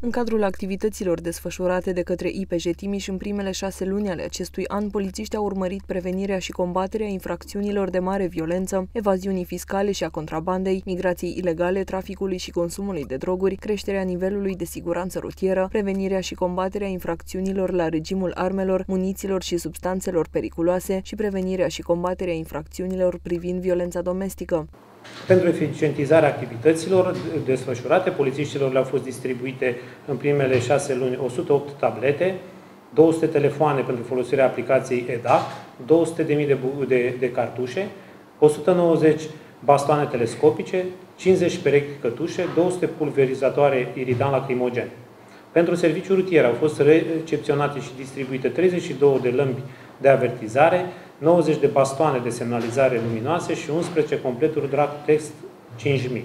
În cadrul activităților desfășurate de către IPJ Timiș în primele șase luni ale acestui an, polițiștii au urmărit prevenirea și combaterea infracțiunilor de mare violență, evaziunii fiscale și a contrabandei, migrației ilegale, traficului și consumului de droguri, creșterea nivelului de siguranță rutieră, prevenirea și combaterea infracțiunilor la regimul armelor, muniților și substanțelor periculoase și prevenirea și combaterea infracțiunilor privind violența domestică. Pentru eficientizarea activităților desfășurate, polițiștilor le-au fost distribuite în primele șase luni 108 tablete, 200 telefoane pentru folosirea aplicației EDAC, 200.000 de, de, de cartușe, 190 bastoane telescopice, 50 perechi cătușe, 200 pulverizatoare iridan lacrimogen. Pentru serviciul rutier au fost recepționate și distribuite 32 de lămpi de avertizare, 90 de bastoane de semnalizare luminoase și 11 completuri drag text 5000.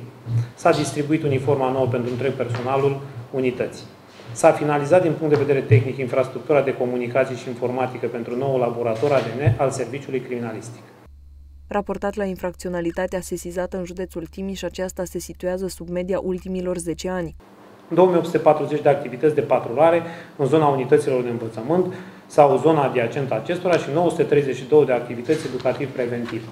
S-a distribuit uniforma nouă pentru întreg personalul unității. S-a finalizat din punct de vedere tehnic infrastructura de comunicații și informatică pentru nou laborator ADN al Serviciului Criminalistic. Raportat la infracționalitatea sesizată în județul Timiș, aceasta se situează sub media ultimilor 10 ani. 2840 de activități de patrulare în zona unităților de învățământ sau zona adiacentă acestora și 932 de activități educativ-preventive.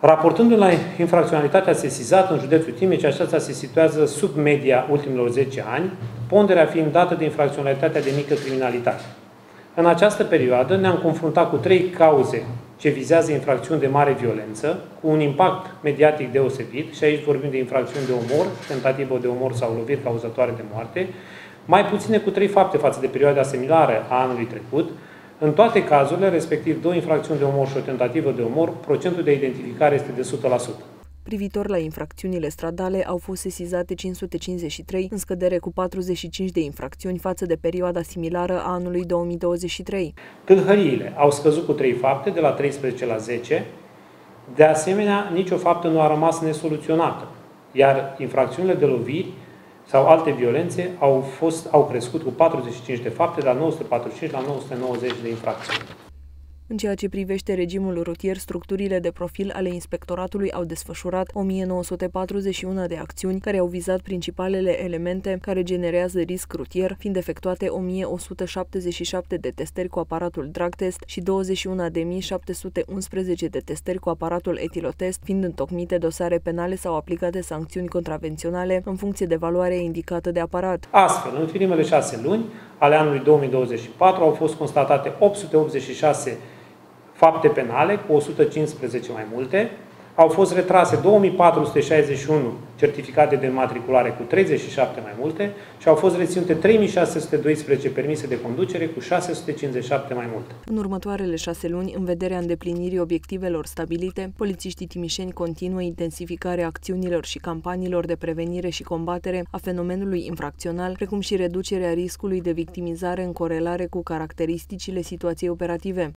Raportându-l la infracționalitatea sesizată în județul Timiș, aceasta se situează sub media ultimilor 10 ani, ponderea fiind dată de infracționalitatea de mică criminalitate. În această perioadă ne-am confruntat cu trei cauze ce vizează infracțiuni de mare violență, cu un impact mediatic deosebit, și aici vorbim de infracțiuni de omor, tentativă de omor sau loviri cauzatoare de moarte, mai puține cu trei fapte față de perioada similară a anului trecut. În toate cazurile, respectiv două infracțiuni de omor și o tentativă de omor, procentul de identificare este de 100%. Privitor la infracțiunile stradale, au fost sesizate 553, în scădere cu 45 de infracțiuni față de perioada similară a anului 2023. Tâlhăriile au scăzut cu 3 fapte, de la 13 la 10. De asemenea, nicio faptă nu a rămas nesoluționată, iar infracțiunile de loviri sau alte violențe au, fost, au crescut cu 45 de fapte, de la 945 la 990 de infracțiuni. În ceea ce privește regimul rutier, structurile de profil ale inspectoratului au desfășurat 1941 de acțiuni care au vizat principalele elemente care generează risc rutier, fiind efectuate 1177 de testări cu aparatul drag test și 21.711 de testări cu aparatul etilotest, fiind întocmite dosare penale sau aplicate sancțiuni contravenționale în funcție de valoarea indicată de aparat. Astfel, în primele șase luni ale anului 2024 au fost constatate 886 fapte penale, cu 115 mai multe, au fost retrase 2461 certificate de matriculare cu 37 mai multe și au fost reținute 3612 permise de conducere cu 657 mai multe. În următoarele șase luni, în vederea îndeplinirii obiectivelor stabilite, polițiștii timișeni continuă intensificarea acțiunilor și campaniilor de prevenire și combatere a fenomenului infracțional, precum și reducerea riscului de victimizare în corelare cu caracteristicile situației operative.